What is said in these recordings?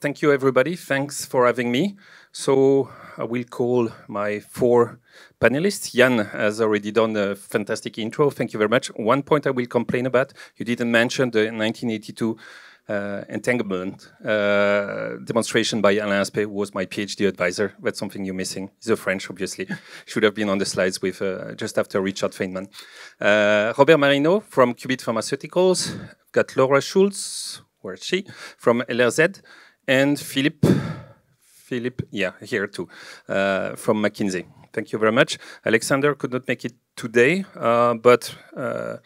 Thank you, everybody. Thanks for having me. So I will call my four panelists. Jan has already done a fantastic intro. Thank you very much. One point I will complain about, you didn't mention the 1982 uh, entanglement uh, demonstration by Alain Aspect, who was my PhD advisor. That's something you're missing. He's a French, obviously. Should have been on the slides with uh, just after Richard Feynman. Uh, Robert Marino from Qubit Pharmaceuticals. Got Laura Schulz, where's she? From LRZ and Philipp, Philipp, yeah, here too, uh, from McKinsey. Thank you very much. Alexander could not make it today, uh, but uh,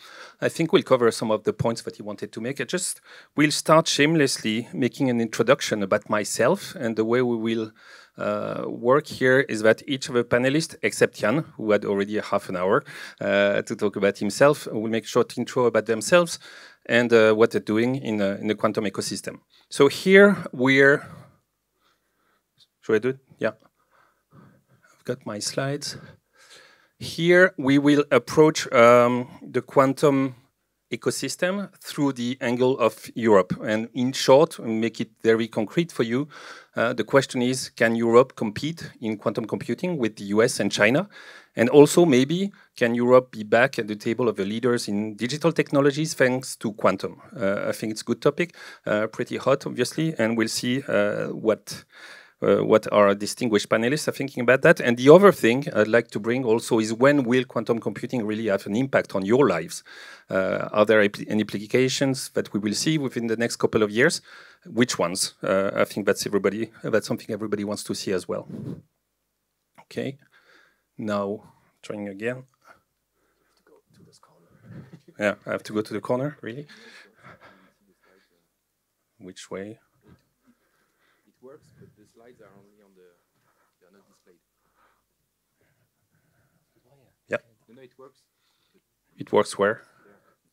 I think we'll cover some of the points that he wanted to make. I just will start shamelessly making an introduction about myself and the way we will uh, work here is that each of the panelists, except Jan, who had already half an hour uh, to talk about himself, will make a short intro about themselves and uh, what they're doing in, in the quantum ecosystem. So here we're, should I do it? Yeah. I've got my slides. Here we will approach um, the quantum ecosystem through the angle of Europe. And in short, make it very concrete for you, uh, the question is, can Europe compete in quantum computing with the US and China? And also maybe, can Europe be back at the table of the leaders in digital technologies thanks to quantum? Uh, I think it's a good topic, uh, pretty hot, obviously, and we'll see uh, what uh, what our distinguished panelists are thinking about that. And the other thing I'd like to bring also is when will quantum computing really have an impact on your lives? Uh, are there any applications that we will see within the next couple of years? Which ones? Uh, I think that's everybody. That's something everybody wants to see as well. Okay. Now trying again. yeah, I have to go to the corner. Really? Which way? It works, but the slides are only on the. They are not displayed. Yeah. You know it works. It works where?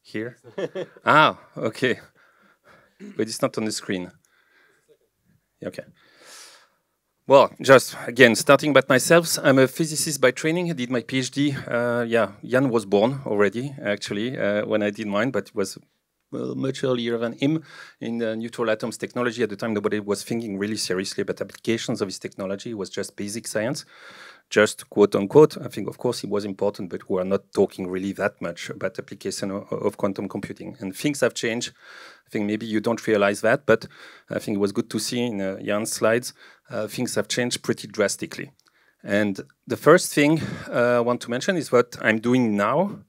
Here? ah, okay. But it's not on the screen. Okay. Well, just again, starting by myself, I'm a physicist by training. I did my PhD. Uh, yeah, Jan was born already, actually, uh, when I did mine, but it was much earlier than him in neutral atoms technology. At the time, nobody was thinking really seriously about applications of his technology. It was just basic science just quote unquote. I think, of course, it was important, but we are not talking really that much about application of, quantum computing. And things have changed. I think maybe you don't realize that, but I think it was good to see in uh, Jan's slides, uh, things have changed pretty drastically. And the first thing uh, I want to mention is what I'm doing now.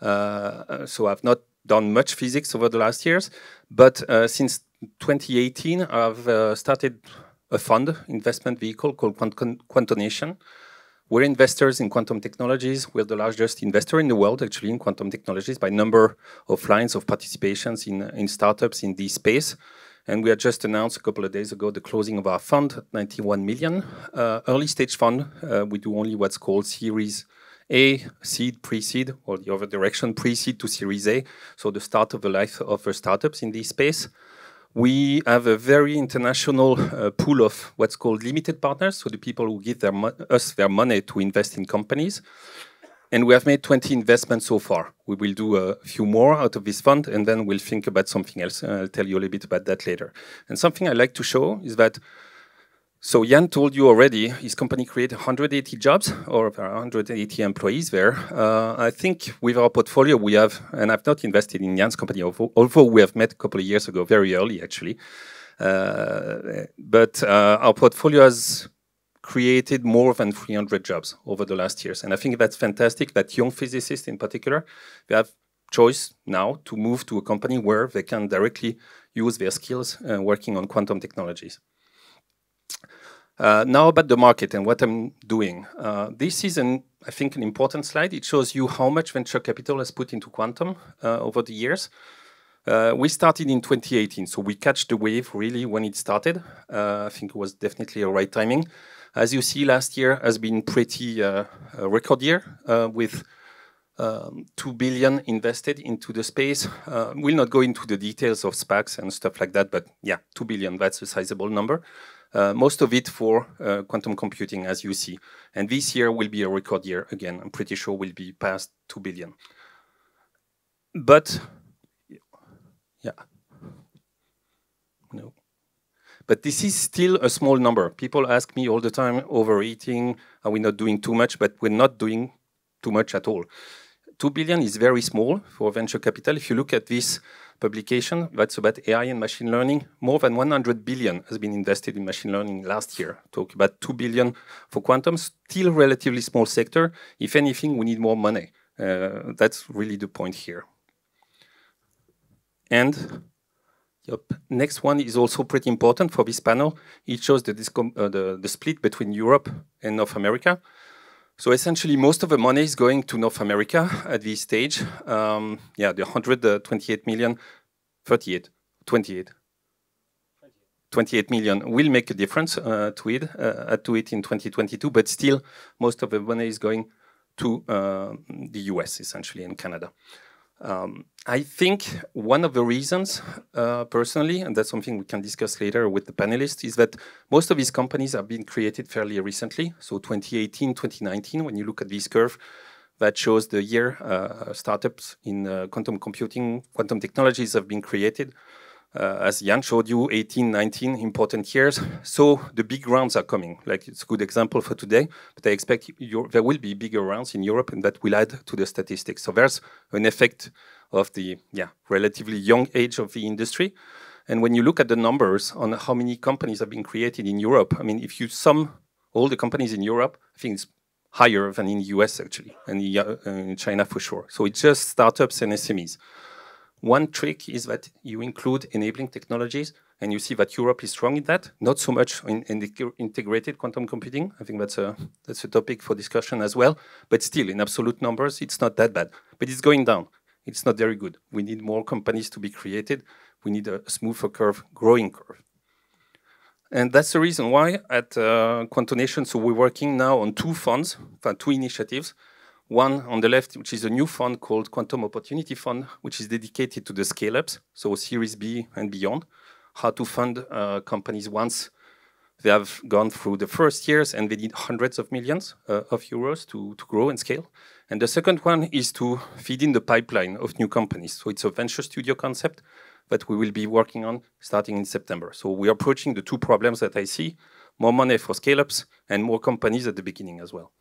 Uh, so I've not done much physics over the last years, but uh, since 2018, I've uh, started a fund investment vehicle called Quantonation, we're investors in quantum technologies. We're the largest investor in the world, actually, in quantum technologies by number of lines of participations in, in startups in this space. And we had just announced a couple of days ago the closing of our fund 91 million. Uh, early stage fund, uh, we do only what's called Series A, seed, pre-seed, or the other direction, pre-seed to Series A. So the start of the life of startups in this space. We have a very international uh, pool of what's called limited partners, so the people who give their us their money to invest in companies. And we have made 20 investments so far. We will do a few more out of this fund, and then we'll think about something else. I'll tell you a little bit about that later. And something I like to show is that so Jan told you already, his company created 180 jobs or 180 employees there. Uh, I think with our portfolio we have, and I've not invested in Jan's company, although we have met a couple of years ago, very early actually. Uh, but uh, our portfolio has created more than 300 jobs over the last years. And I think that's fantastic that young physicists in particular, they have choice now to move to a company where they can directly use their skills uh, working on quantum technologies. Uh, now about the market and what I'm doing. Uh, this is, an, I think, an important slide. It shows you how much venture capital has put into quantum uh, over the years. Uh, we started in 2018, so we catch the wave really when it started. Uh, I think it was definitely a right timing. As you see, last year has been pretty uh, record year with um, 2 billion invested into the space. we'll not go into the details of SPACs and stuff like that, but yeah, 2 billion, that's a sizable number. Uh, most of it for uh, quantum computing, as you see. And this year will be a record year again. I'm pretty sure we'll be past 2 billion. But, yeah. No. But this is still a small number. People ask me all the time, overeating, are we not doing too much? But we're not doing too much at all. 2 billion is very small for venture capital. If you look at this publication, that's about AI and machine learning. More than 100 billion has been invested in machine learning last year. Talk about 2 billion for quantum, still relatively small sector. If anything, we need more money. Uh, that's really the point here. And yep, next one is also pretty important for this panel. It shows the, uh, the, the split between Europe and North America. So essentially, most of the money is going to North America at this stage. Um, yeah, the 128 million, 38, 28. 28 million will make a difference uh, to it uh, to it in 2022, but still most of the money is going to uh, the US essentially and Canada. Um, I think one of the reasons, uh, personally, and that's something we can discuss later with the panelists, is that most of these companies have been created fairly recently. So 2018, 2019, when you look at this curve, that shows the year uh, startups in uh, quantum computing, quantum technologies have been created. Uh, as Jan showed you, 18, 19 important years. So the big rounds are coming. Like it's a good example for today, but I expect there will be bigger rounds in Europe and that will add to the statistics. So there's an effect of the yeah relatively young age of the industry. And when you look at the numbers on how many companies have been created in Europe, I mean, if you sum all the companies in Europe, I think it's higher than in the US actually, and in China for sure. So it's just startups and SMEs. One trick is that you include enabling technologies, and you see that Europe is strong in that. Not so much in, in the integrated quantum computing. I think that's a that's a topic for discussion as well. But still, in absolute numbers, it's not that bad. But it's going down. It's not very good. We need more companies to be created. We need a smoother curve, growing curve. And that's the reason why at uh, so we're working now on two funds, two initiatives. One on the left, which is a new fund called Quantum Opportunity Fund, which is dedicated to the scale-ups, so Series B and beyond, how to fund uh, companies once they have gone through the first years and they need hundreds of millions uh, of euros to, to grow and scale. And the second one is to feed in the pipeline of new companies. So it's a venture studio concept that we will be working on starting in September. So we are approaching the two problems that I see, more money for scale-ups and more companies at the beginning as well.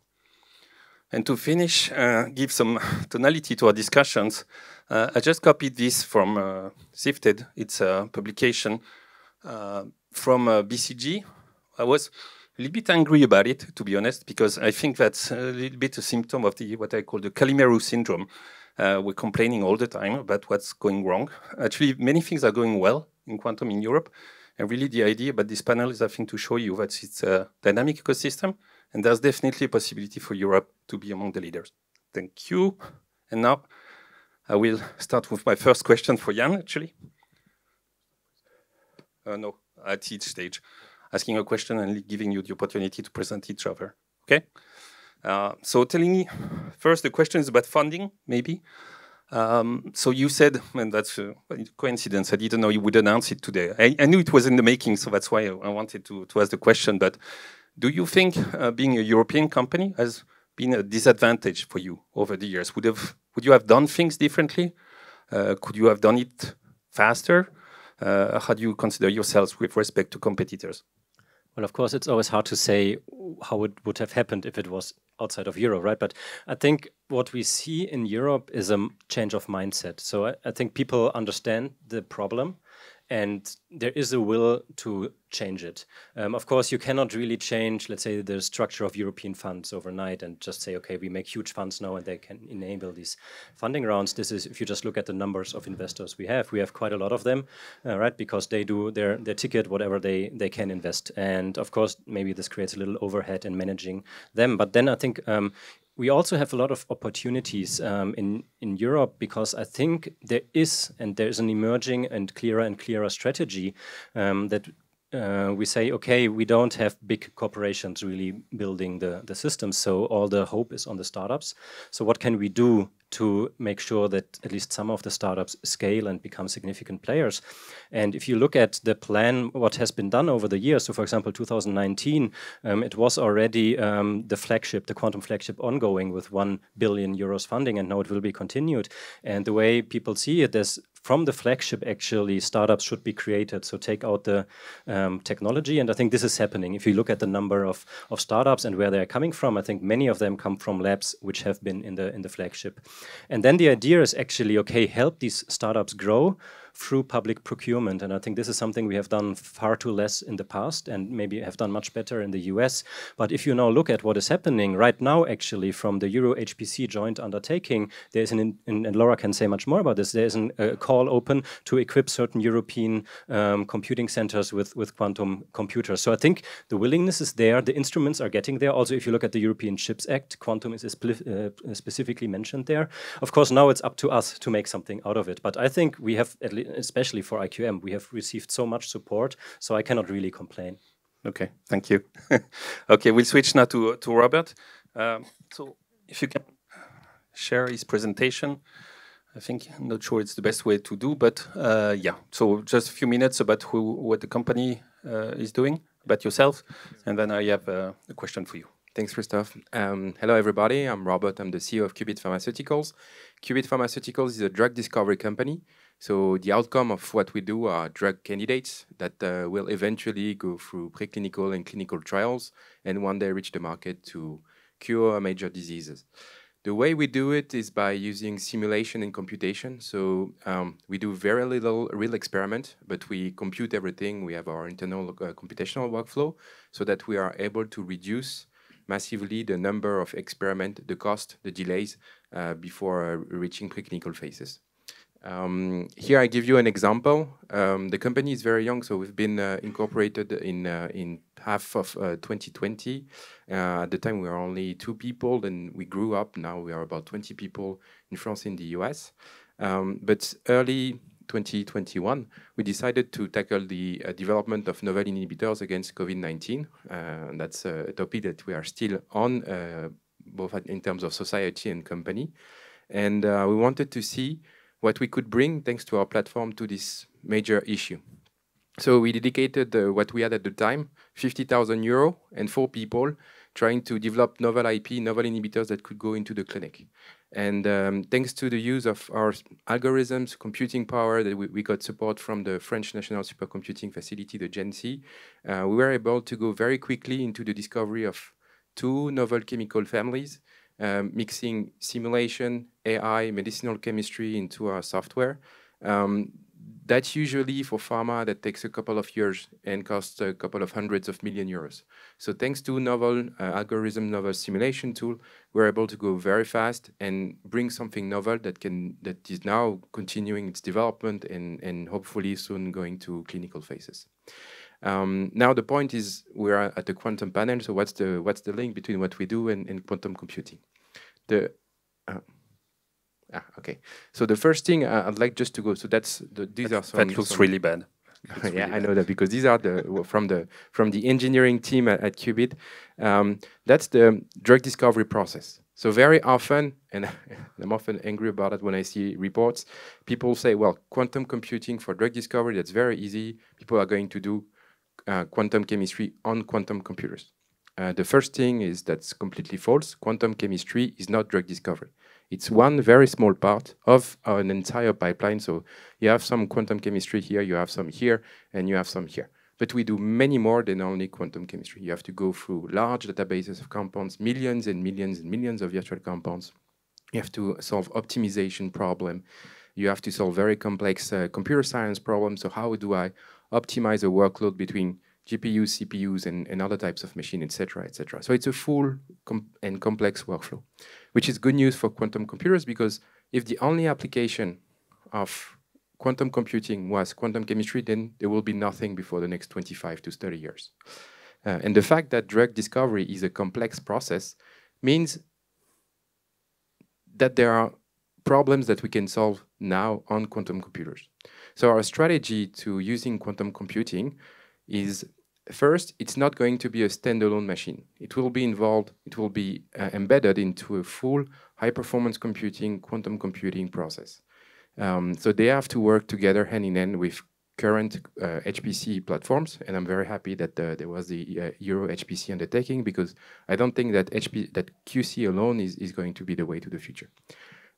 And to finish, uh, give some tonality to our discussions, uh, I just copied this from uh, Sifted. It's a publication uh, from uh, BCG. I was a little bit angry about it, to be honest, because I think that's a little bit a symptom of the what I call the Calimero syndrome. Uh, we're complaining all the time about what's going wrong. Actually, many things are going well in quantum in Europe. And really, the idea about this panel is, I think, to show you that it's a dynamic ecosystem and there's definitely a possibility for Europe to be among the leaders. Thank you. And now I will start with my first question for Jan, actually. Uh, no, at each stage, asking a question and giving you the opportunity to present each other. Okay? Uh, so telling me, first the question is about funding, maybe. Um, so you said, and that's a coincidence, I didn't know you would announce it today. I, I knew it was in the making, so that's why I, wanted to, to ask the question. But do you think uh, being a European company has been a disadvantage for you over the years? Would have would you have done things differently? Uh, could you have done it faster? Uh, how do you consider yourselves with respect to competitors? Well, of course, it's always hard to say how it would have happened if it was outside of Europe, right? But I think what we see in Europe is a change of mindset. So I, I think people understand the problem and there is a will to change it. Um, of course, you cannot really change, let's say, the structure of European funds overnight and just say, okay, we make huge funds now and they can enable these funding rounds. This is, if you just look at the numbers of investors we have, we have quite a lot of them, uh, right? Because they do their their ticket, whatever they they can invest, and of course, maybe this creates a little overhead in managing them. But then I think um, we also have a lot of opportunities um, in in Europe because I think there is and there is an emerging and clearer and clearer strategy um, that uh, we say, okay, we don't have big corporations really building the, the systems, so all the hope is on the startups. So what can we do to make sure that at least some of the startups scale and become significant players? And if you look at the plan, what has been done over the years, so for example, 2019, um, it was already um, the flagship, the quantum flagship ongoing with 1 billion euros funding, and now it will be continued. And the way people see it, there's from the flagship, actually, startups should be created. So take out the um, technology, and I think this is happening. If you look at the number of, of startups and where they're coming from, I think many of them come from labs which have been in the in the flagship. And then the idea is actually okay, help these startups grow through public procurement. And I think this is something we have done far too less in the past and maybe have done much better in the US. But if you now look at what is happening right now, actually, from the Euro HPC joint undertaking, there's an, and Laura can say much more about this, there's a call open to equip certain European um, computing centers with, with quantum computers. So I think the willingness is there, the instruments are getting there. Also, if you look at the European Chips Act, quantum is uh, specifically mentioned there. Of course, now it's up to us to make something out of it. But I think we have at least especially for IQM, we have received so much support, so I cannot really complain. Okay, thank you. okay, we'll switch now to, to Robert. Um, so if you can share his presentation. I think I'm not sure it's the best way to do, but uh, yeah. So just a few minutes about who, what the company uh, is doing, about yourself, and then I have uh, a question for you. Thanks, Christophe. Um, hello, everybody. I'm Robert. I'm the CEO of Qubit Pharmaceuticals. Qubit Pharmaceuticals is a drug discovery company. So the outcome of what we do are drug candidates that uh, will eventually go through preclinical and clinical trials and one day reach the market to cure major diseases. The way we do it is by using simulation and computation. So um, we do very little real experiment, but we compute everything. We have our internal uh, computational workflow so that we are able to reduce massively the number of experiment, the cost, the delays uh, before uh, reaching preclinical phases. Um, here I give you an example. Um, the company is very young, so we've been uh, incorporated in uh, in half of uh, 2020. Uh, at the time, we were only two people, and we grew up. Now we are about 20 people in France, in the US. Um, but early 2021, we decided to tackle the uh, development of novel inhibitors against COVID-19. Uh, that's a topic that we are still on, both in terms of society and company. And we wanted to see what we could bring thanks to our platform to this major issue. So we dedicated uh, what we had at the time, 50,000 euro and four people trying to develop novel IP, novel inhibitors that could go into the clinic. And um, thanks to the use of our algorithms, computing power, that we, we got support from the French National Supercomputing Facility, the GENCI, uh, we were able to go very quickly into the discovery of two novel chemical families, um, mixing simulation, AI, medicinal chemistry into our software. Um, that's usually for pharma that takes a couple of years and costs a couple of hundreds of million euros. So thanks to novel uh, algorithm, novel simulation tool, we're able to go very fast and bring something novel that can that is now continuing its development and, and hopefully soon going to clinical phases. Um, now the point is we're at the quantum panel. So what's the what's the link between what we do and, and quantum computing? The uh, Ah, okay. So the first thing uh, I'd like just to go. So that's the, these that, are some. That looks some really bad. yeah, really I bad. know that because these are the from the from the engineering team at, at Qubit. Um, that's the drug discovery process. So very often, and I'm often angry about it when I see reports, people say, "Well, quantum computing for drug discovery that's very easy. People are going to do uh, quantum chemistry on quantum computers." Uh, the first thing is that's completely false. Quantum chemistry is not drug discovery. It's one very small part of an entire pipeline. So you have some quantum chemistry here, you have some here, and you have some here. But we do many more than only quantum chemistry. You have to go through large databases of compounds, millions and millions and millions of virtual compounds. You have to solve optimization problem. You have to solve very complex uh, computer science problems. So how do I optimize a workload between GPUs, CPUs, and, and other types of machine, etc., etc. So it's a full com and complex workflow, which is good news for quantum computers because if the only application of quantum computing was quantum chemistry, then there will be nothing before the next 25 to 30 years. Uh, and the fact that drug discovery is a complex process means that there are problems that we can solve now on quantum computers. So our strategy to using quantum computing is first, it's not going to be a standalone machine. It will be involved, it will be uh, embedded into a full high performance computing, quantum computing process. Um, so they have to work together hand in hand with current uh, HPC platforms, and I'm very happy that uh, there was the uh, Euro HPC undertaking because I don't think that HP that QC alone is, is going to be the way to the future.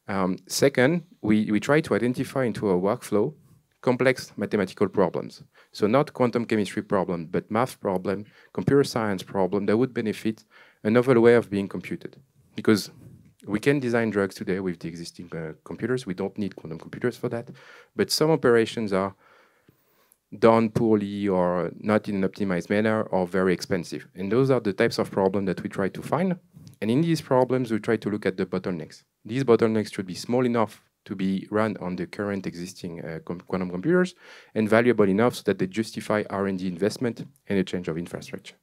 Um, second, we, we try to identify into a workflow complex mathematical problems. So not quantum chemistry problem, but math problem, computer science problem that would benefit another way of being computed. Because we can design drugs today with the existing uh, computers. We don't need quantum computers for that. But some operations are done poorly or not in an optimized manner or very expensive. And those are the types of problems that we try to find. And in these problems, we try to look at the bottlenecks. These bottlenecks should be small enough to be run on the current existing uh, com quantum computers and valuable enough so that they justify R&D investment and a change of infrastructure.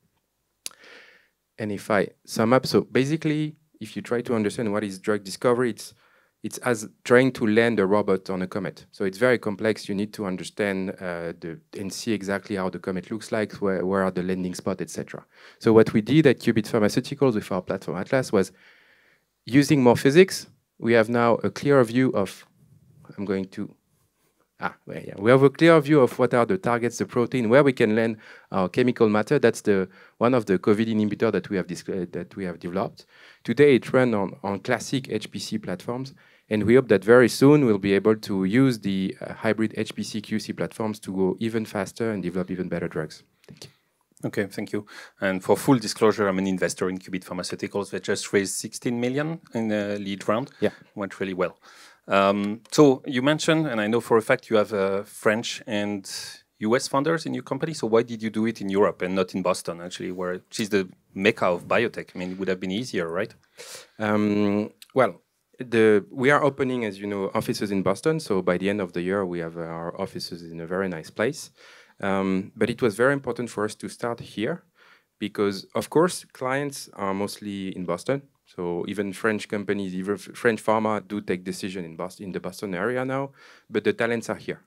And if I sum up, so basically, if you try to understand what is drug discovery, it's it's as trying to land a robot on a comet. So it's very complex. You need to understand uh, the, and see exactly how the comet looks like, where, where are the landing spots, etc. So what we did at Qubit Pharmaceuticals with our platform Atlas was using more physics. We have now a clear view of, I'm going to Ah, well, yeah. We have a clear view of what are the targets, the protein, where we can land our chemical matter. That's the one of the COVID inhibitor that we have uh, that we have developed. Today, it runs on, on classic HPC platforms, and we hope that very soon we'll be able to use the uh, hybrid HPC QC platforms to go even faster and develop even better drugs. Thank you. Okay, thank you. And for full disclosure, I'm an investor in Qubit Pharmaceuticals. They just raised 16 million in the lead round. Yeah, went really well. Um, so you mentioned, and I know for a fact you have uh, French and US founders in your company. So why did you do it in Europe and not in Boston, actually, where she's the mecca of biotech? I mean, it would have been easier, right? Um, well, the we are opening, as you know, offices in Boston. So by the end of the year, we have our offices in a very nice place. Um, but it was very important for us to start here because, of course, clients are mostly in Boston. So even French companies, even French pharma do take decision in Boston, in the Boston area now, but the talents are here.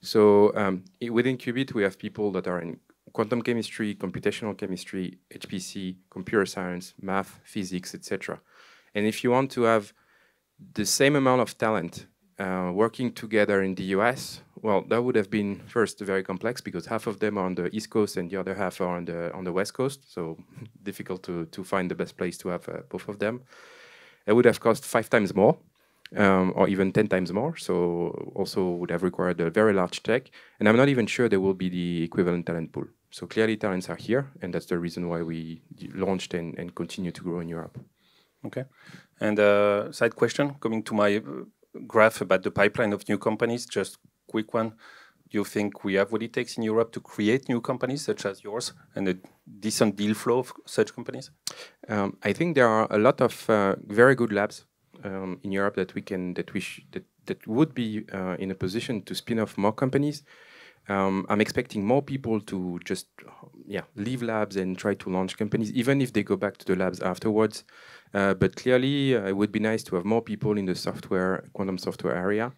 So um, within Qubit, we have people that are in quantum chemistry, computational chemistry, HPC, computer science, math, physics, etc. And if you want to have the same amount of talent uh, working together in the US, well, that would have been first very complex because half of them are on the East Coast and the other half are on the on the West Coast. So difficult to to find the best place to have uh, both of them. It would have cost five times more, um, or even ten times more. So also would have required a very large tech. And I'm not even sure there will be the equivalent talent pool. So clearly talents are here, and that's the reason why we launched and, and continue to grow in Europe. Okay. And uh, side question, coming to my uh, graph about the pipeline of new companies, just quick one. Do you think we have what it takes in Europe to create new companies such as yours and a decent deal flow of such companies? Um, I think there are a lot of uh, very good labs um, in Europe that we can that we that that would be uh, in a position to spin off more companies. Um, I'm expecting more people to just yeah leave labs and try to launch companies, even if they go back to the labs afterwards. Uh, but clearly, uh, it would be nice to have more people in the software, quantum software area.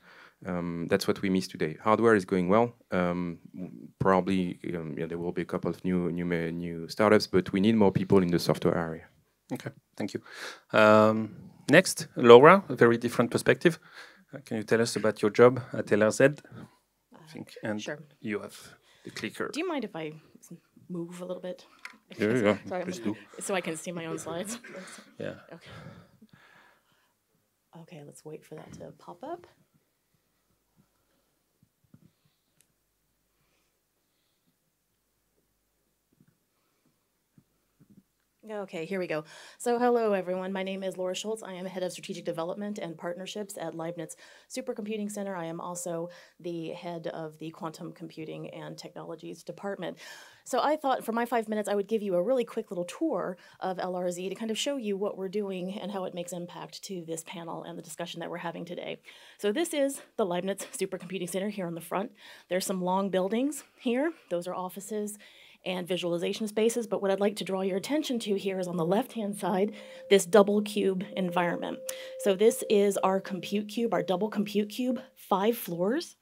Um, that's what we miss today. Hardware is going well. Um, probably um, yeah, there will be a couple of new new new startups, but we need more people in the software area. Okay, thank you. Um, next, Laura, a very different perspective. Uh, can you tell us about your job at LRZ? I think, and sure. you have the clicker. Do you mind if I move a little bit? Yeah, yeah, Sorry, do. So I can see my own slides. yeah. Okay. Okay, let's wait for that to pop up. Okay, here we go. So hello everyone, my name is Laura Schulz. I am head of strategic development and partnerships at Leibniz Supercomputing Center. I am also the head of the quantum computing and technologies department. So I thought for my five minutes I would give you a really quick little tour of LRZ to kind of show you what we're doing and how it makes impact to this panel and the discussion that we're having today. So this is the Leibniz Supercomputing Center here on the front. There's some long buildings here. Those are offices and visualization spaces, but what I'd like to draw your attention to here is on the left-hand side, this double cube environment. So this is our compute cube, our double compute cube, five floors.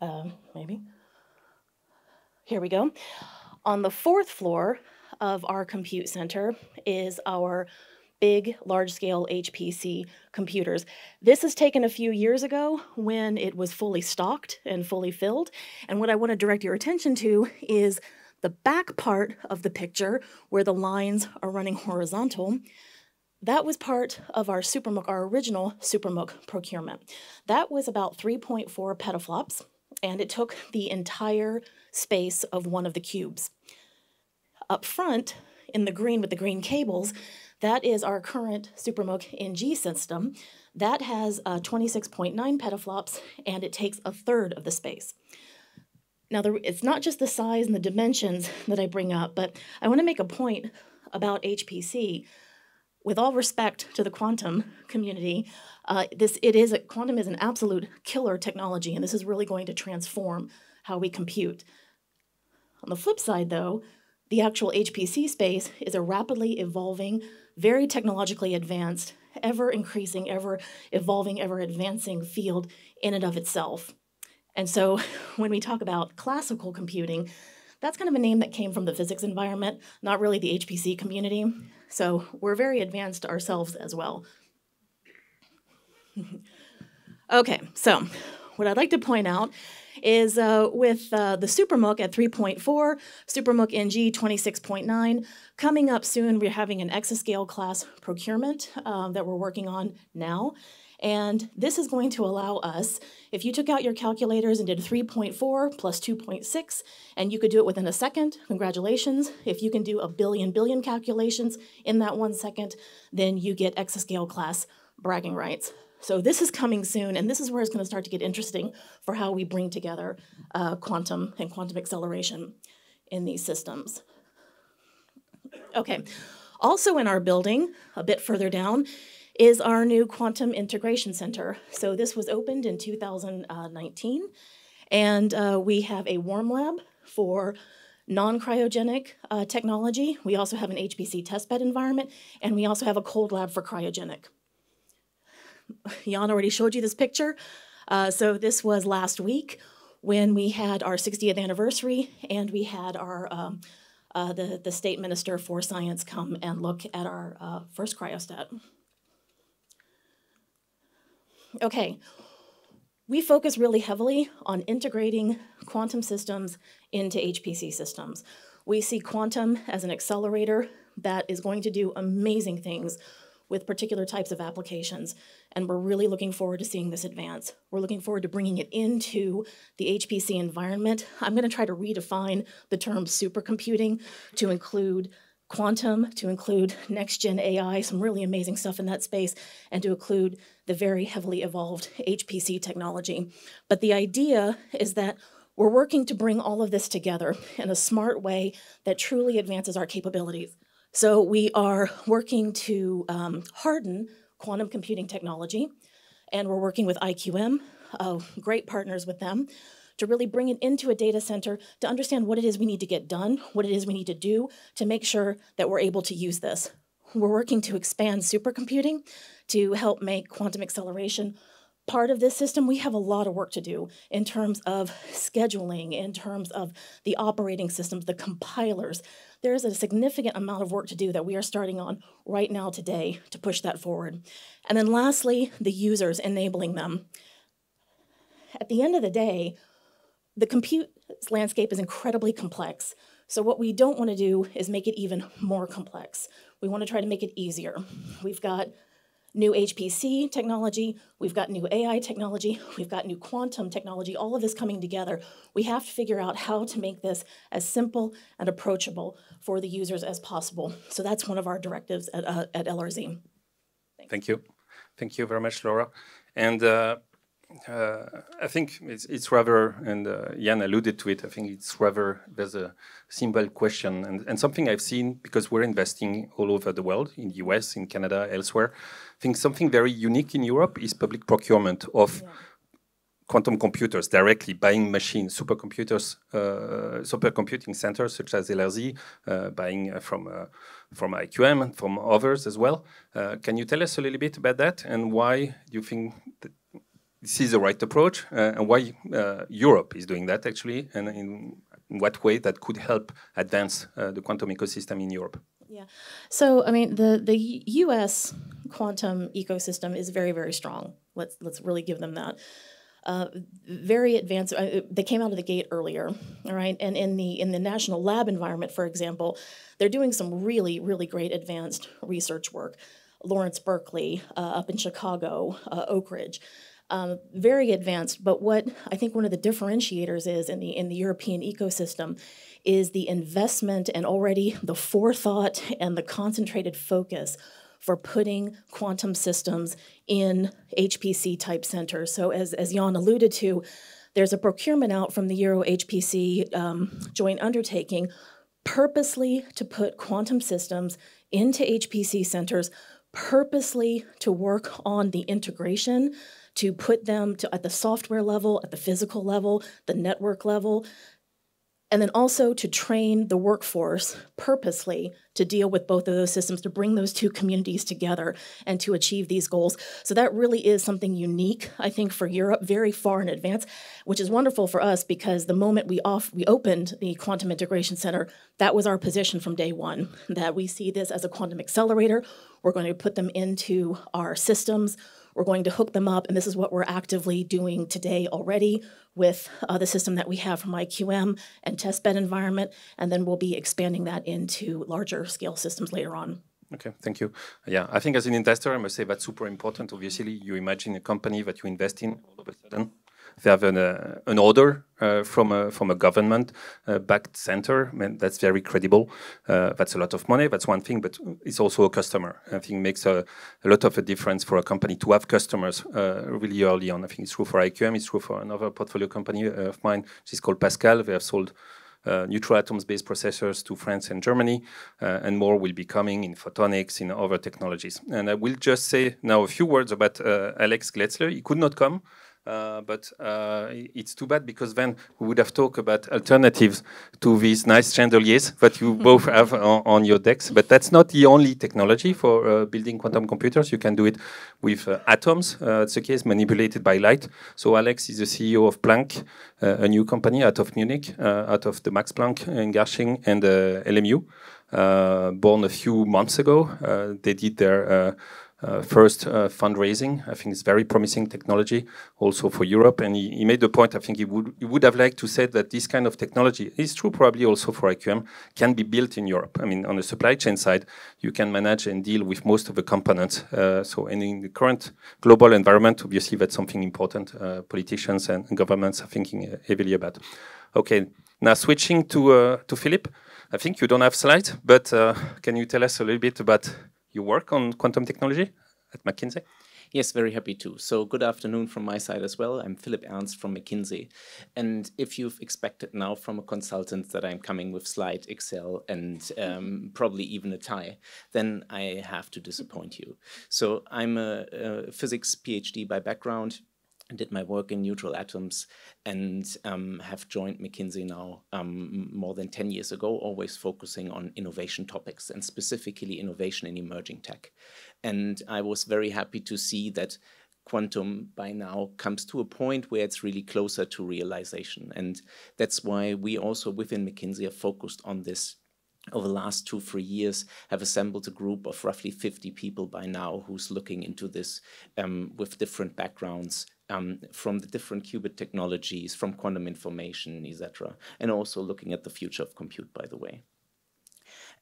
Uh, maybe. Here we go. On the fourth floor of our compute center is our big, large scale HPC computers. This is taken a few years ago when it was fully stocked and fully filled. And what I want to direct your attention to is the back part of the picture where the lines are running horizontal. that was part of our SuperMUC, our original SuperMUC procurement. That was about 3.4 petaflops, and it took the entire space of one of the cubes. Up front, in the green with the green cables, that is our current SuperMUC NG system. That has uh, 26.9 petaflops, and it takes a third of the space. Now, it's not just the size and the dimensions that I bring up, but I want to make a point about HPC. With all respect to the quantum community, uh, this it is a, quantum is an absolute killer technology, and this is really going to transform how we compute. On the flip side, though, the actual HPC space is a rapidly evolving, very technologically advanced, ever increasing, ever evolving, ever advancing field in and of itself. And so when we talk about classical computing, that's kind of a name that came from the physics environment, not really the HPC community. So we're very advanced ourselves as well. okay, so what I'd like to point out is uh, with uh, the SuperMUC at 3.4, SuperMUC NG 26.9. Coming up soon, we're having an exascale class procurement uh, that we're working on now. And this is going to allow us, if you took out your calculators and did 3.4 plus 2.6, and you could do it within a second, congratulations. If you can do a billion billion calculations in that one second, then you get exascale class bragging rights. So this is coming soon, and this is where it's going to start to get interesting for how we bring together uh, quantum and quantum acceleration in these systems. Okay, also in our building, a bit further down, is our new Quantum Integration Center. So this was opened in 2019, and uh, we have a warm lab for non-cryogenic uh, technology. We also have an HPC testbed environment, and we also have a cold lab for cryogenic. Jan already showed you this picture. Uh, so this was last week when we had our 60th anniversary and we had our um, uh, the, the state minister for science come and look at our uh, first cryostat. Okay, we focus really heavily on integrating quantum systems into HPC systems. We see quantum as an accelerator that is going to do amazing things with particular types of applications. And we're really looking forward to seeing this advance. We're looking forward to bringing it into the HPC environment. I'm going to try to redefine the term supercomputing to include quantum, to include next gen AI, some really amazing stuff in that space, and to include the very heavily evolved HPC technology. But the idea is that we're working to bring all of this together in a smart way that truly advances our capabilities. So we are working to um, harden quantum computing technology, and we're working with IQM, uh, great partners with them, to really bring it into a data center to understand what it is we need to get done, what it is we need to do to make sure that we're able to use this. We're working to expand supercomputing to help make quantum acceleration part of this system, we have a lot of work to do in terms of scheduling, in terms of the operating systems, the compilers. There's a significant amount of work to do that we are starting on right now today to push that forward. And then lastly, the users, enabling them. At the end of the day, the compute landscape is incredibly complex. So what we don't want to do is make it even more complex. We want to try to make it easier. We've got new HPC technology, we've got new AI technology, we've got new quantum technology, all of this coming together. We have to figure out how to make this as simple and approachable for the users as possible. So that's one of our directives at, uh, at LRZ. Thanks. Thank you. Thank you very much, Laura. And uh, uh, I think it's, it's rather, and uh, Jan alluded to it, I think it's rather, there's a simple question and, and something I've seen because we're investing all over the world, in the US, in Canada, elsewhere. I think something very unique in Europe is public procurement of yeah. Quantum computers directly, buying machines, supercomputers, uh, supercomputing centers such as LRZ, uh, buying uh, from, uh, from IQM and from others as well. can you tell us a little bit about that and why you think this is the right approach uh, and why uh, Europe is doing that actually and in, what way that could help advance uh, the quantum ecosystem in Europe. Yeah. So I mean the the US quantum ecosystem is very very strong. Let's let's really give them that. Uh, very advanced. Uh, they came out of the gate earlier, all right. And in the in the national lab environment, for example, they're doing some really really great advanced research work. Lawrence Berkeley uh, up in Chicago, uh, Oak Ridge. Um, very advanced, but what I think one of the differentiators is in the in the European ecosystem is the investment and already the forethought and the concentrated focus for putting quantum systems in HPC type centers. So as, as Jan alluded to, there's a procurement out from the Euro HPC um, joint undertaking purposely to put quantum systems into HPC centers, purposely to work on the integration, to put them to, at the software level, at the physical level, the network level, and then also to train the workforce purposely to deal with both of those systems, to bring those two communities together and to achieve these goals. So that really is something unique, I think, for Europe, very far in advance, which is wonderful for us because the moment we off we opened the Quantum Integration Center, that was our position from day one, that we see this as a quantum accelerator. We're going to put them into our systems. We're going to hook them up, and this is what we're actively doing today already with uh, the system that we have from IQM and testbed environment, and then we'll be expanding that into larger scale systems later on. Okay, thank you. Yeah, I think as an investor, I must say that's super important. Obviously, you imagine a company that you invest in all of a sudden they have an, uh, an order uh, from a from a government uh, backed center. I mean, that's very credible. Uh, that's a lot of money. That's one thing, but it's also a customer. I think makes a, a lot of a difference for a company to have customers uh, really early on. I think it's true for IQM. It's true for another portfolio company of mine, which is called Pasqal. They have sold. Uh, neutral atoms-based processors to France and Germany, uh, and more will be coming in photonics, in other technologies. And I will just say now a few words about uh, Alex Glätzle. He could not come uh, but uh, it's too bad because then we would have talked about alternatives to these nice chandeliers that you both have on, on, your decks. But that's not the only technology for uh, building quantum computers. You can do it with uh, atoms. Uh, it's a case manipulated by light. So Alex is the CEO of Planck, a new company out of Munich, out of the Max Planck in Garching and LMU. born a few months ago, they did their uh, first uh, fundraising. I think it's very promising technology also for Europe. And he, he, made the point, I think he would, he would have liked to say that this kind of technology is true probably also for IQM, can be built in Europe. I mean, on the supply chain side, you can manage and deal with most of the components. Uh, so and in the current global environment, obviously that's something important uh, politicians and, governments are thinking uh, heavily about. Okay, now switching to, uh, to Philipp. I think you don't have slides, but can you tell us a little bit about you work on quantum technology at McKinsey? Yes, very happy to. So, good afternoon from my side as well. I'm Philipp Ernst from McKinsey. And if you've expected now from a consultant that I'm coming with slide Excel and um, probably even a tie, then I have to disappoint you. So, I'm a, a physics PhD by background did my work in neutral atoms and um, have joined McKinsey now um, more than 10 years ago, always focusing on innovation topics and specifically innovation in emerging tech. And I was very happy to see that quantum by now comes to a point where it's really closer to realization. And that's why we also within McKinsey are focused on this over the last two, three years, have assembled a group of roughly 50 people by now who's looking into this um, with different backgrounds um, from the different qubit technologies, from quantum information, etc., and also looking at the future of compute, by the way.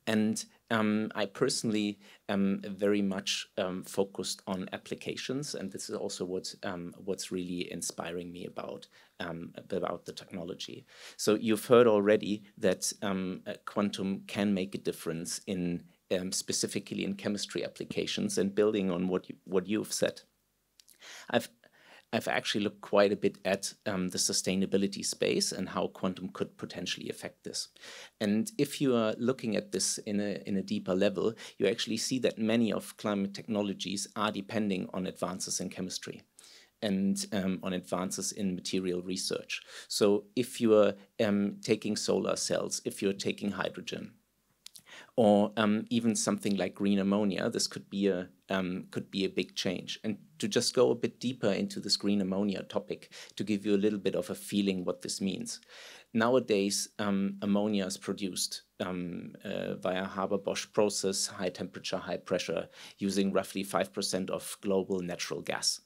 And um, I personally am very much um, focused on applications, and this is also what um, what's really inspiring me about um, about the technology. So you've heard already that um, quantum can make a difference in um, specifically in chemistry applications, and building on what you, what you've said. I've I've actually looked quite a bit at um, the sustainability space and how quantum could potentially affect this. And if you are looking at this in a, in a deeper level, you actually see that many of climate technologies are depending on advances in chemistry and um, on advances in material research. So if you are um, taking solar cells, if you're taking hydrogen, or um, even something like green ammonia, this could be a um, could be a big change. And to just go a bit deeper into this green ammonia topic, to give you a little bit of a feeling what this means. Nowadays, um, ammonia is produced um, uh, via Haber-Bosch process, high temperature, high pressure, using roughly 5% of global natural gas.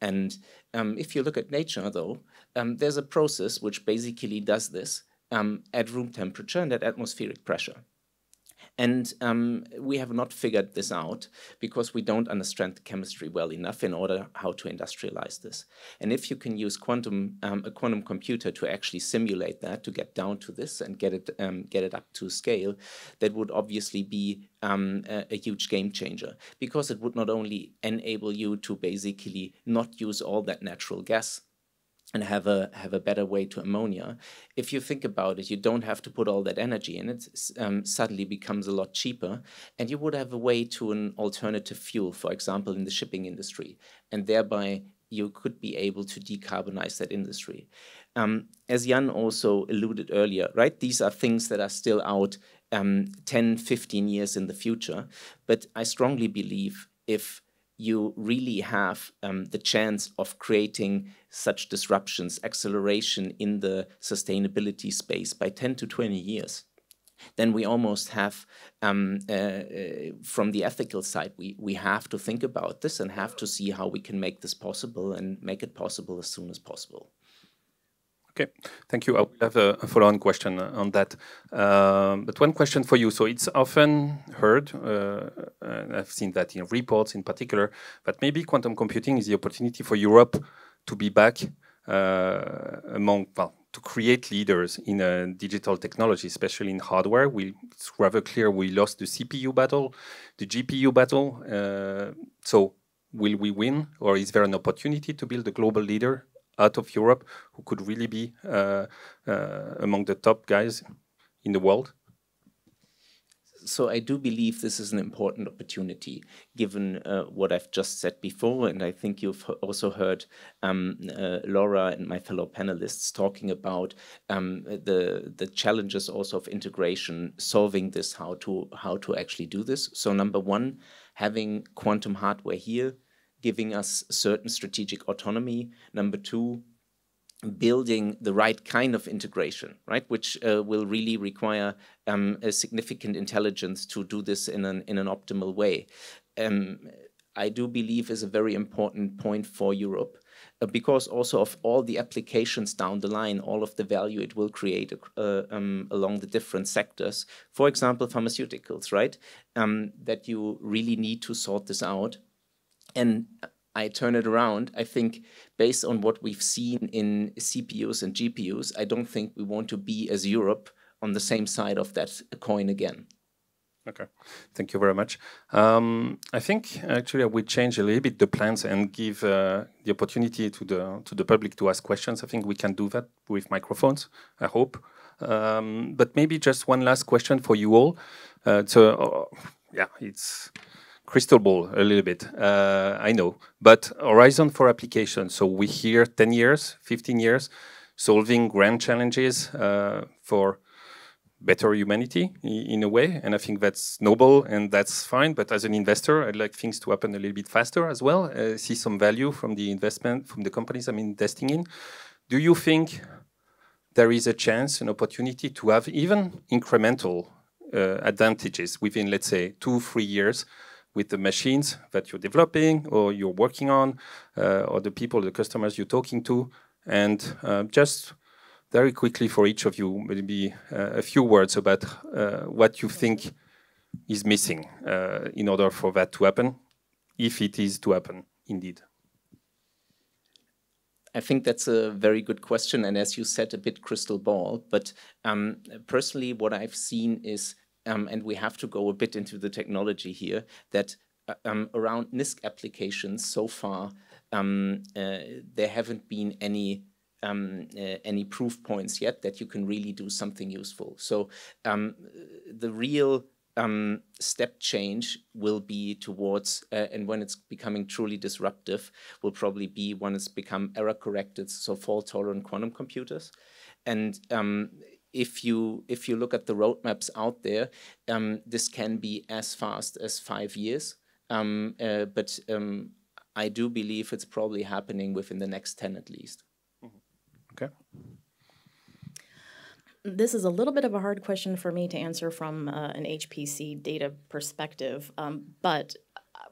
And um, if you look at nature, though, um, there's a process which basically does this um, at room temperature and at atmospheric pressure. And um, we have not figured this out because we don't understand the chemistry well enough in order how to industrialize this. And if you can use quantum um, a quantum computer to actually simulate that to get down to this and get it um, get it up to scale, that would obviously be um, a, a, huge game changer because it would not only enable you to basically not use all that natural gas and have a have a better way to ammonia. If you think about it, you don't have to put all that energy in it. Um, suddenly becomes a lot cheaper, and you would have a way to an alternative fuel, for example, in the shipping industry, and thereby you could be able to decarbonize that industry. Um, as Jan also alluded earlier, right? These are things that are still out um, 10, 15 years in the future, but I strongly believe if you really have um, the chance of creating such disruptions, acceleration in the sustainability space by 10 to 20 years, then we almost have, um, uh, uh, from the ethical side, we, we have to think about this and have to see how we can make this possible and make it possible as soon as possible. Okay, thank you. I will have a, a follow-on question on that. Um, but one question for you. So it's often heard, uh, and I've seen that in reports in particular, that maybe quantum computing is the opportunity for Europe to be back uh, among, well, to create leaders in uh, digital technology, especially in hardware. We, it's rather clear we lost the CPU battle, the GPU battle. Uh, so will we win, or is there an opportunity to build a global leader out of Europe who could really be uh, uh, among the top guys in the world? so I do believe this is an important opportunity, given uh, what I've just said before, and I think you've also heard um, uh, Laura and my fellow panelists talking about um, the the challenges also of integration, solving this, how to how to actually do this. So number one, having quantum hardware here giving us certain strategic autonomy. Number two, building the right kind of integration, right, which uh, will really require um, a significant intelligence to do this in an in an optimal way. Um, I do believe is a very important point for Europe uh, because also of all the applications down the line, all of the value it will create uh, um, along the different sectors. For example, pharmaceuticals, right? Um, that you really need to sort this out and I turn it around, I think based on what we've seen in CPUs and GPUs, I don't think we want to be as Europe on the same side of that coin again. Okay, thank you very much. Um, I think actually will change a little bit the plans and give uh, the opportunity to the to the public to ask questions. I think we can do that with microphones. I hope. Um, but maybe just one last question for you all. Uh, so uh, yeah, it's crystal ball a little bit, uh, I know, but horizon for application. So we hear 10 years, 15 years, solving grand challenges uh, for better humanity in a way. And I think that's noble and that's fine. But as an investor, I'd like things to happen a little bit faster as well, uh, see some value from the investment, from the companies I'm investing in. Do you think there is a chance, an opportunity to have even incremental uh, advantages within, let's say, two, three years with the machines that you're developing or you're working on, uh, or the people, the customers you're talking to, and uh, just very quickly for each of you, maybe uh, a few words about what you think is missing in order for that to happen, if it is to happen indeed. I think that's a very good question, and as you said, a bit crystal ball. But um, personally, what I've seen is um, and we have to go a bit into the technology here, that uh, um, around NISQ applications so far, um, uh, there haven't been any um, uh, any proof points yet that you can really do something useful. So um, the real um, step change will be towards, uh, and when it's becoming truly disruptive, will probably be when it's become error corrected, so fault tolerant quantum computers. And um, if you if you look at the roadmaps out there, um, this can be as fast as five years. Um, uh, but um, I do believe it's probably happening within the next ten at least. Mm-hmm. Okay. This is a little bit of a hard question for me to answer from uh, an HPC data perspective, um, but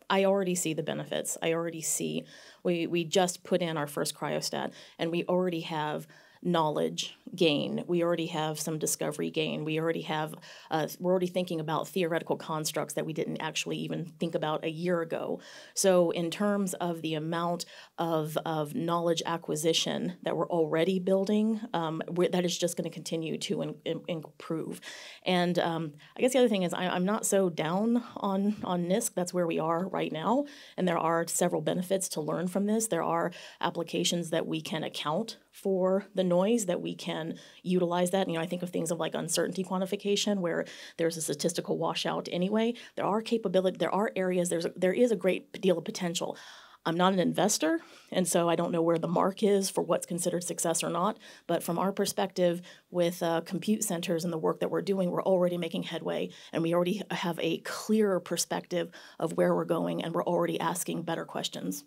I already see the benefits. I already see we we just put in our first cryostat, and we already have knowledge gain. We already have some discovery gain. We already have, uh, we're already thinking about theoretical constructs that we didn't actually even think about a year ago. So, in terms of the amount of, of knowledge acquisition that we're already building, um, that is just going to continue to in, in, improve. And um, I guess the other thing is, I, am not so down on, on NISQ. That's where we are right now. And there are several benefits to learn from this. There are applications that we can account for the noise that we can utilize that. You know, I think of things of like uncertainty quantification where there's a statistical washout anyway. There are capability, there are areas, there's a, there is a great deal of potential. I'm not an investor, and so I don't know where the mark is for what's considered success or not. But from our perspective, with uh, compute centers and the work that we're doing, we're already making headway, and we already have a clearer perspective of where we're going, and we're already asking better questions.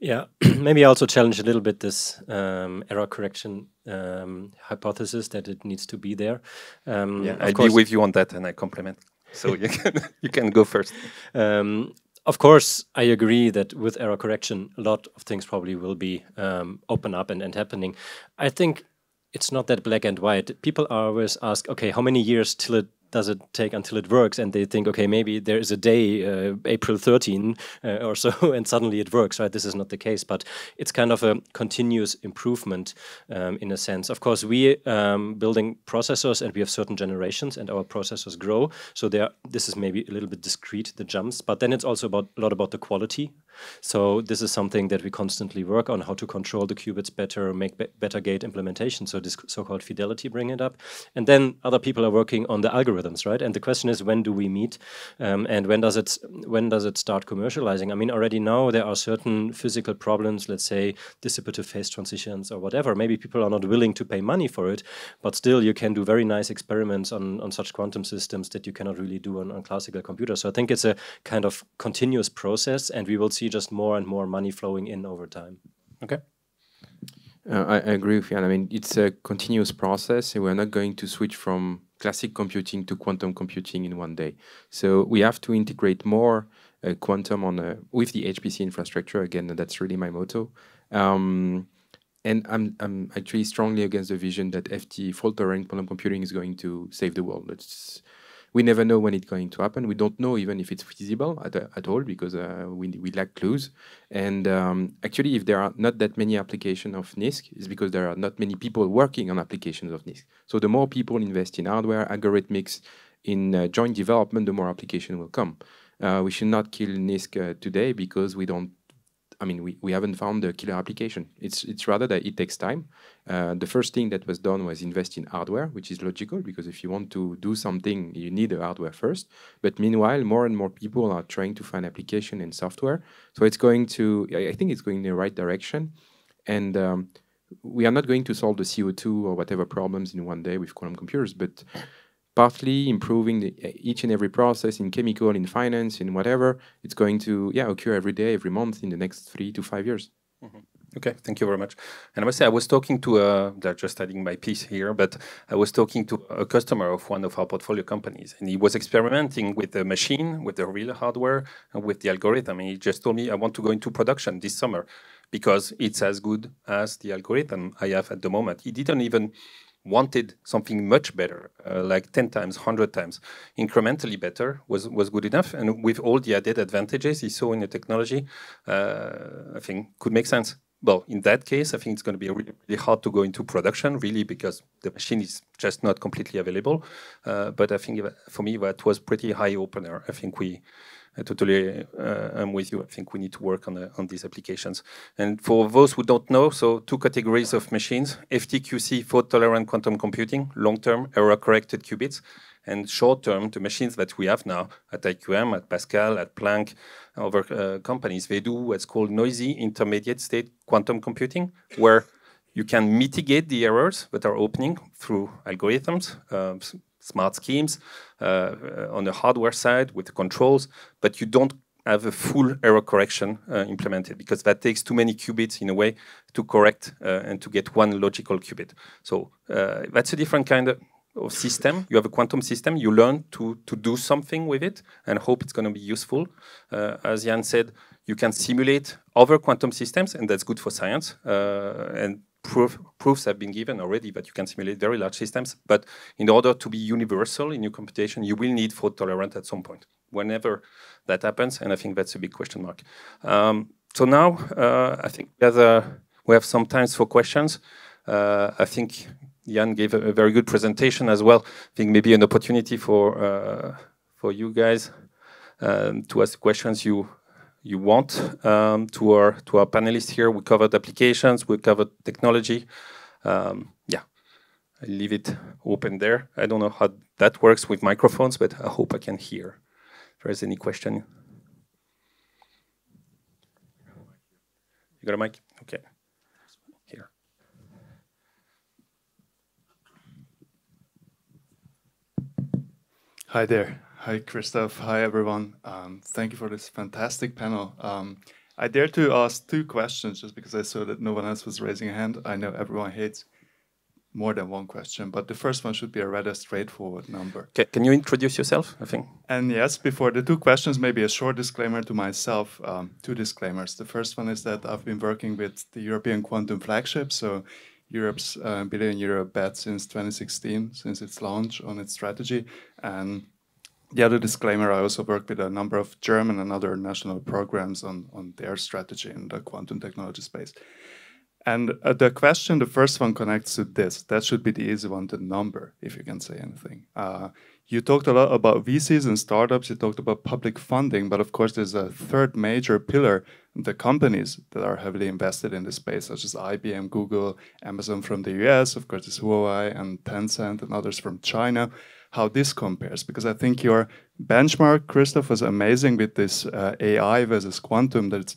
Yeah, maybe also challenge a little bit this um, error correction um, hypothesis that it needs to be there. Um, yeah, I agree with you on that, and I compliment. So you can you can go first. Um, of course, I agree that with error correction, a lot of things probably will be um, open up and, and happening. I think it's not that black and white. People always ask, okay, how many years till it does it take until it works? And they think okay maybe there is a day uh, april 13 uh, or so and suddenly it works right? This is not the case but it's kind of a continuous improvement um, in a sense. Of course we um, building processors and we have certain generations and our processors grow. So there this is maybe a little bit discrete the jumps but then it's also about a lot about the quality so this is something that we constantly work on how to control the qubits better, make be better gate implementation. So this so-called fidelity, bring it up, and then other people are working on the algorithms, right? And the question is, when do we meet, um, and when does it when does it start commercializing? I mean, already now there are certain physical problems, let's say dissipative phase transitions or whatever. Maybe people are not willing to pay money for it, but still you can do very nice experiments on on such quantum systems that you cannot really do on, on classical computers. So I think it's a kind of continuous process, and we will see just more and more money flowing in over time. Okay. Uh, I, I, agree with you. I mean, it's a continuous process, and we're not going to switch from classic computing to quantum computing in one day. So we have to integrate more uh, quantum on a, with the HPC infrastructure. Again, that's really my motto. Um, and I'm, I'm actually strongly against the vision that FT fault-tolerant quantum computing is going to save the world. It's, we never know when it's going to happen. We don't know even if it's feasible at, at all because uh, we, we lack clues. And um, actually, if there are not that many applications of NISQ, it's because there are not many people working on applications of NISQ. So the more people invest in hardware, algorithmics, in uh, joint development, the more application will come. Uh, we should not kill NISQ uh, today because we don't I mean, we, we haven't found the killer application. It's it's rather that it takes time. Uh, the first thing that was done was invest in hardware, which is logical because if you want to do something, you need the hardware first. But meanwhile, more and more people are trying to find application and software. So it's going to, I think it's going in the right direction. And um, we are not going to solve the CO2 or whatever problems in one day with quantum computers, but partly improving the, each and every process in chemical, in finance, in whatever. It's going to yeah occur every day, every month in the next three to five years. Mm -hmm. Okay, thank you very much. And I must say, I was talking to, uh, just adding my piece here, but I was talking to a customer of one of our portfolio companies, and he was experimenting with the machine, with the real hardware, and with the algorithm. And he just told me, I want to go into production this summer because it's as good as the algorithm I have at the moment. He didn't even wanted something much better, uh, like 10 times, 100 times, incrementally better was, was good enough. And with all the added advantages he saw in the technology, uh, I think could make sense. Well, in that case, I think it's going to be really, really hard to go into production, really, because the machine is just not completely available. Uh, but I think for me, that was pretty high opener. I think we I totally uh, am with you. I think we need to work on, on these applications. And for those who don't know, so two categories of machines, FTQC, fault-tolerant quantum computing, long-term error-corrected qubits, and short-term, the machines that we have now at IQM, at Pasqal, at planqc, other uh, companies, they do what's called noisy intermediate scale quantum computing, where you can mitigate the errors that are opening through algorithms, uh, smart schemes uh, on the hardware side with the controls, but you don't have a full error correction uh, implemented because that takes too many qubits in a way to correct uh, and to get one logical qubit. So uh, that's a different kind of, system. You have a quantum system, you learn to, to do something with it and hope it's going to be useful. Uh, as Jan said, you can simulate other quantum systems, and that's good for science. Uh, and proof, proofs have been given already that you can simulate very large systems. But in order to be universal in your computation, you will need fault tolerant at some point, whenever that happens. And I think that's a big question mark. Um, so now uh, I think we have, uh, we have some time for questions. Uh, I think Jan gave a, a, very good presentation as well. I think maybe an opportunity for uh, for you guys um, to ask questions you you want um, to our to our panelists here. We covered applications, we covered technology. Um, yeah, I leave it open there. I don't know how that works with microphones, but I hope I can hear. If there's any question. You got a mic? Okay. Here. Hi there. Hi, Christoph. Hi, everyone. Um, thank you for this fantastic panel. Um, I dare to ask two questions just because I saw that no one else was raising a hand. I know everyone hates more than one question, but the first one should be a rather straightforward number. Okay, can you introduce yourself, I think? And yes, before the two questions, maybe a short disclaimer to myself. Um, two disclaimers. The first one is that I've been working with the European Quantum Flagship, so Europe's uh, billion euro bet since 2016, since its launch on its strategy. And the other disclaimer, I also work with a number of German and other national programs on, on their strategy in the quantum technology space. And uh, the question, the first one connects to this. That should be the easy one, the number, if you can say anything. Uh, you talked a lot about VCs and startups, you talked about public funding, but of course, there's a third major pillar the companies that are heavily invested in this space, such as IBM, Google, Amazon from the US, of course, there's Huawei and Tencent and others from China how this compares because I think your benchmark, Christoph, was amazing with this uh, AI versus quantum. That it's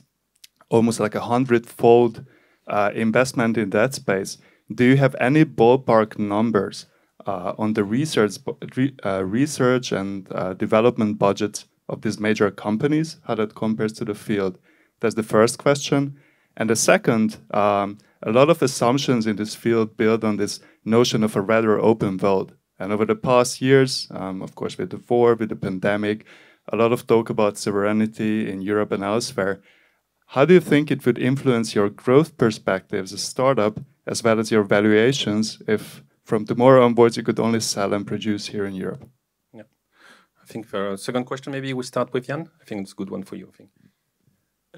almost like a hundredfold uh, investment in that space. Do you have any ballpark numbers uh, on the research, re, uh, research and uh, development budgets of these major companies? How that compares to the field? That's the first question. And the second, um, a lot of assumptions in this field build on this notion of a rather open world. And over the past years, um, of course, with the war, with the pandemic, a lot of talk about sovereignty in Europe and elsewhere. How do you think it would influence your growth perspectives as a startup, as well as your valuations, if from tomorrow onwards you could only sell and produce here in Europe? Yeah, I think for a second question, maybe we start with Jan. I think it's a good one for you. I think.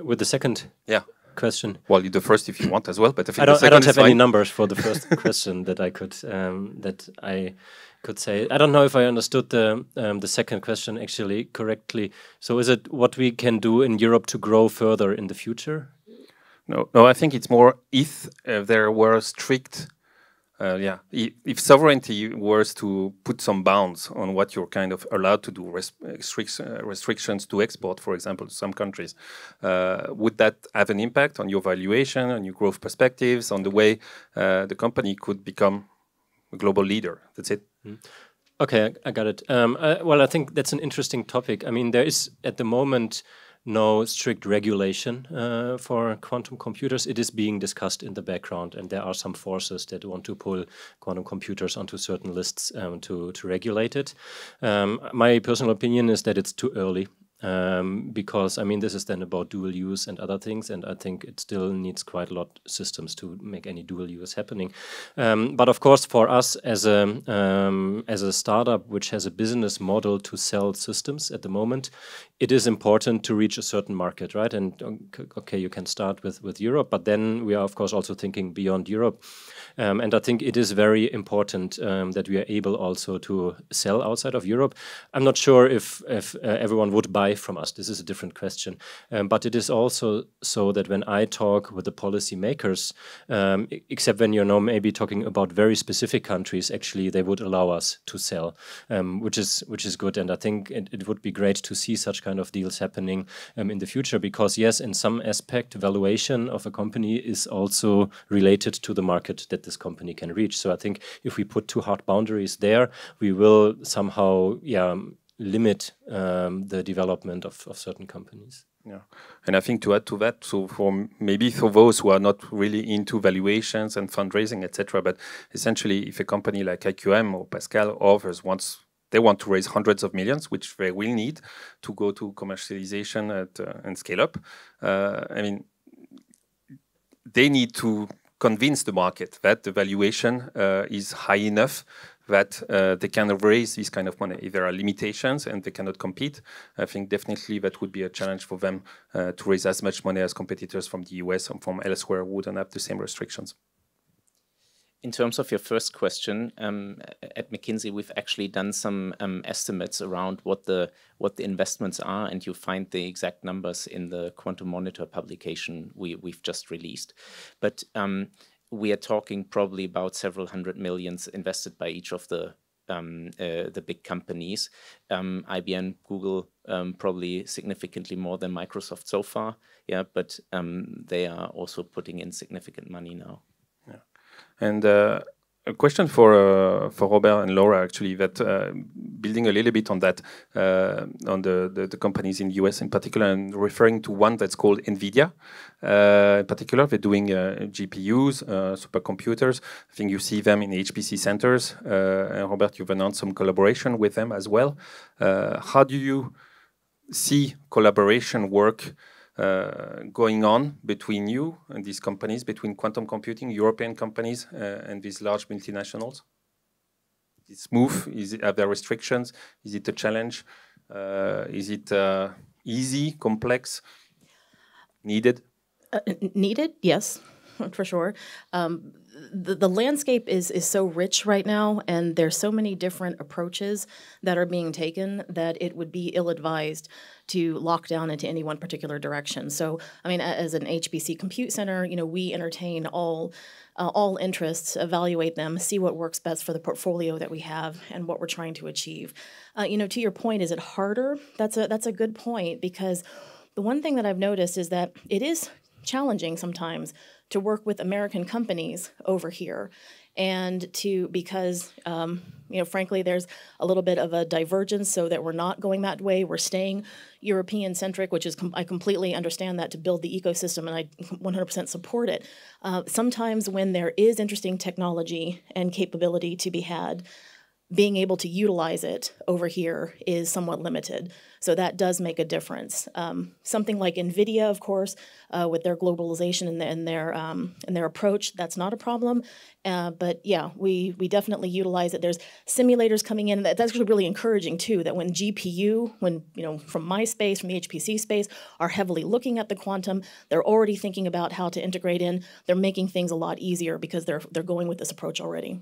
With the second. Yeah question. Well, the first if you want as well, but I, I don't, I don't have any numbers for the first question that I could um, that I could say. I don't know if I understood the um, the second question actually correctly. So, is it what we can do in Europe to grow further in the future? No, no. I think it's more if uh, there were strict uh, yeah, if sovereignty was to put some bounds on what you're kind of allowed to do, restric uh, restrictions to export, for example, to some countries, uh, would that have an impact on your valuation, on your growth perspectives, on the way uh, the company could become a global leader? That's it. Mm. Okay, I got it. Um, uh, well, I think that's an interesting topic. I mean, there is at the moment no strict regulation uh, for quantum computers. It is being discussed in the background, and there are some forces that want to pull quantum computers onto certain lists um, to, to regulate it. Um, my personal opinion is that it's too early um, because I mean this is then about dual use and other things, and I think it still needs quite a lot of systems to make any dual use happening. Um, but of course, for us as a um, as a startup which has a business model to sell systems at the moment, it is important to reach a certain market, right? And okay, you can start with with Europe, but then we are of course also thinking beyond Europe. Um, and I think it is very important um, that we are able also to sell outside of Europe. I'm not sure if, if uh, everyone would buy from us. This is a different question. Um, but it is also so that when I talk with the policymakers, um, except when you're now maybe talking about very specific countries, actually they would allow us to sell, um, which is which is good. And I think it, it, would be great to see such kind of deals happening um, in the future because yes, in some aspect, valuation of a company is also related to the market that this company can reach. So I think if we put too hard boundaries there, we will somehow yeah limit um, the development of, of certain companies. Yeah, and I think to add to that, so for maybe for those who are not really into valuations and fundraising, etc., but essentially, if a company like IQM or Pasqal offers wants they want to raise hundreds of millions, which they will need to go to commercialization at, uh, and scale up. Uh, I mean, they need to convince the market that the valuation uh, is high enough that uh, they can raise this kind of money. If there are limitations and they cannot compete, I think definitely that would be a challenge for them uh, to raise as much money as competitors from the US and from elsewhere don't have the same restrictions. In terms of your first question, um, at McKinsey, we've actually done some um, estimates around what the what the investments are, and you find the exact numbers in the Quantum Monitor publication we we've just released. But um, we are talking probably about several hundred millions invested by each of the um, uh, the big companies. Um, IBM, Google, um, probably significantly more than Microsoft so far. Yeah, but um, they are also putting in significant money now. Yeah, and uh, a question for uh, for Robert and Laura actually that uh, building a little bit on that uh, on the, the, the companies in the US in particular and referring to one that's called Nvidia. Uh, in particular they're doing uh, GPUs supercomputers. I think you see them in HPC centers and Robert you've announced some collaboration with them as well. How do you see collaboration work uh, going on between you and these companies, between quantum computing, European companies, uh, and these large multinationals? Is it smooth? Is it, are there restrictions? Is it a challenge? Uh, is it uh, easy, complex, needed? Uh, needed, yes, for sure. Um, the, the landscape is is so rich right now and there's so many different approaches that are being taken that it would be ill-advised to lock down into any one particular direction. So i mean as an hpc compute center you know we entertain all uh, all interests evaluate them see what works best for the portfolio that we have and what we're trying to achieve. Uh, you know to your point is it harder? That's a that's a good point because the one thing that i've noticed is that it is challenging sometimes to work with American companies over here and to because um, you know frankly there's a little bit of a divergence so that we're not going that way. We're staying european centric which is com- i completely understand that to build the ecosystem and i 100% support it. Uh, sometimes when there is interesting technology and capability to be had being able to utilize it over here is somewhat limited. So that does make a difference. Um, something like NVIDIA, of course, uh, with their globalization and, and their um, and their approach, that's not a problem. Uh, but yeah, we we definitely utilize it. There's simulators coming in. That, that's actually really encouraging too. That when GPU, when you know from my space, from the HPC space, are heavily looking at the quantum, they're already thinking about how to integrate in. They're making things a lot easier because they're they're going with this approach already.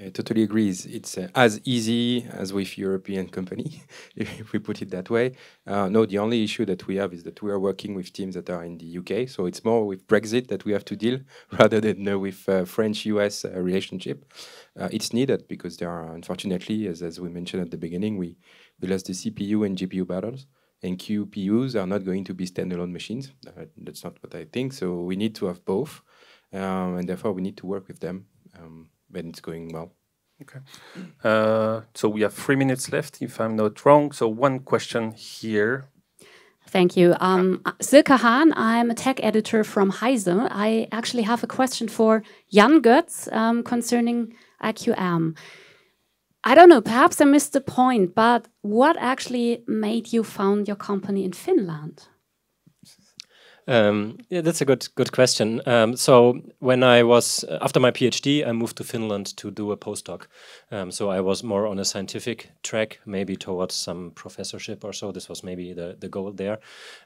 I totally agrees. It's uh, as easy as with European company, if we put it that way. Uh, no, the only issue that we have is that we are working with teams that are in the UK, so it's more with Brexit that we have to deal rather than uh, with uh, French-US uh, relationship. Uh, it's needed because there are, unfortunately, as, as we mentioned at the beginning, we, we lost the CPU and GPU battles, and QPUs are not going to be standalone machines. that's not what I think. So we need to have both, um, and therefore we need to work with them. Um, when it's going well. Okay. Uh, so we have three minutes left, if I'm not wrong. So one question here. Thank you. Um, Silke Hahn, I'm a tech editor from Heise. I actually have a question for Jan Goetz um, concerning IQM. I don't know, perhaps I missed the point, but what actually made you found your company in Finland? Um, yeah, that's a good good question. Um, so when I was uh, after my PhD, I moved to Finland to do a postdoc. Um, so I was more on a scientific track, maybe towards some professorship or so. This was maybe the the goal there.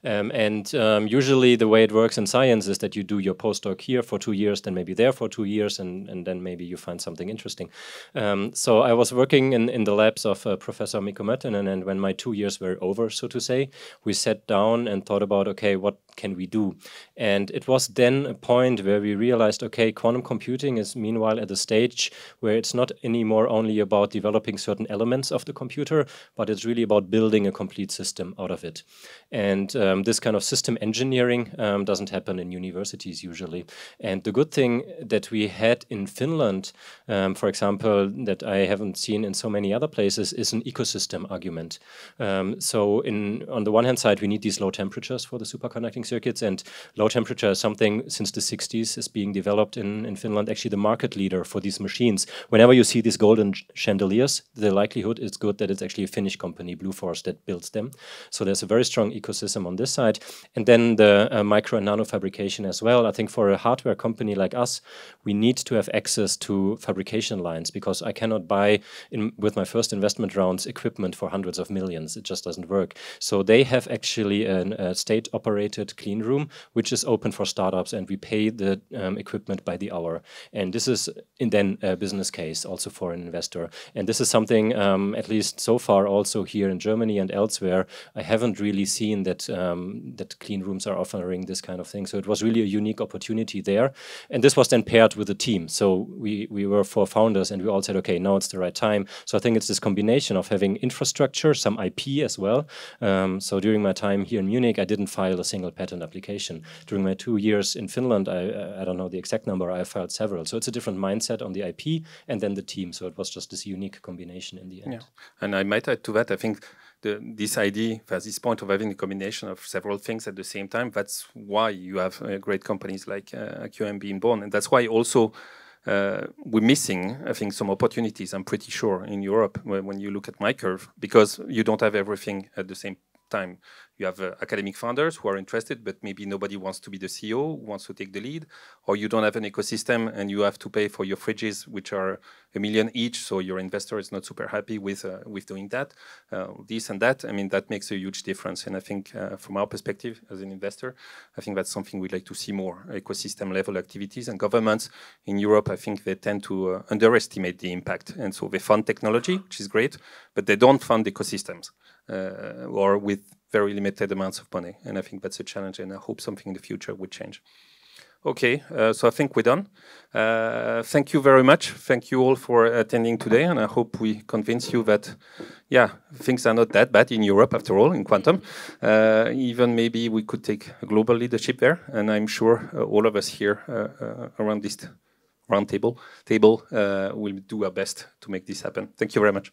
Um, and um, usually the way it works in science is that you do your postdoc here for two years, then maybe there for two years, and and then maybe you find something interesting. Um, so I was working in in the labs of uh, Professor Mikko Möttönen, and when my two years were over, so to say, we sat down and thought about okay, what can we do? And it was then a point where we realized, okay, quantum computing is meanwhile at a stage where it's not anymore only about developing certain elements of the computer, but it's really about building a complete system out of it. And um, this kind of system engineering um, doesn't happen in universities usually. And the good thing that we had in Finland, um, for example, that I haven't seen in so many other places, is an ecosystem argument. Um, so, in on the one hand side, we need these low temperatures for the superconducting circuits circuits and low temperature is something since the 60s is being developed in, in Finland, actually the market leader for these machines. Whenever you see these golden chandeliers, the likelihood is good that it's actually a Finnish company, Bluefors, that builds them. So there's a very strong ecosystem on this side. And then the uh, micro and nano fabrication as well. I think for a hardware company like us, we need to have access to fabrication lines because I cannot buy in, with my first investment rounds equipment for hundreds of millions. It just doesn't work. So they have actually an, a state-operated clean room, which is open for startups, and we pay the um, equipment by the hour. And this is in then a business case also for an investor. And this is something, um, at least so far, also here in Germany and elsewhere, I haven't really seen that um, that clean rooms are offering this kind of thing. So it was really a unique opportunity there. And this was then paired with a team. So we we were four founders, and we all said, okay, now it's the right time. So I think it's this combination of having infrastructure, some IP as well. Um, so during my time here in Munich, I didn't file a single patent application. During my two years in Finland, I, I don't know the exact number, I filed several. So it's a different mindset on the IP and then the team. So it was just this unique combination in the end. Yeah. And I might add to that, I think the, this idea, this point of having a combination of several things at the same time, that's why you have uh, great companies like uh, QM being born. And that's why also uh, we're missing, I think, some opportunities, I'm pretty sure, in Europe when, when you look at my curve, because you don't have everything at the same time. You have uh, academic founders who are interested, but maybe nobody wants to be the CEO, wants to take the lead, or you don't have an ecosystem and you have to pay for your fridges, which are a million each, so your investor is not super happy with uh, with doing that. Uh, this and that, I mean, that makes a huge difference. And I think uh, from our perspective as an investor, I think that's something we'd like to see more ecosystem level activities. And governments in Europe, I think they tend to uh, underestimate the impact. And so they fund technology, which is great, but they don't fund ecosystems or with very limited amounts of money. And I think that's a challenge, and I hope something in the future would change. Okay, uh, so I think we're done. Uh, thank you very much. Thank you all for attending today, and I hope we convince you that, yeah, things are not that bad in Europe after all in quantum. Uh, even maybe we could take global leadership there, and I'm sure uh, all of us here uh, uh, around this round table table will do our best to make this happen. Thank you very much.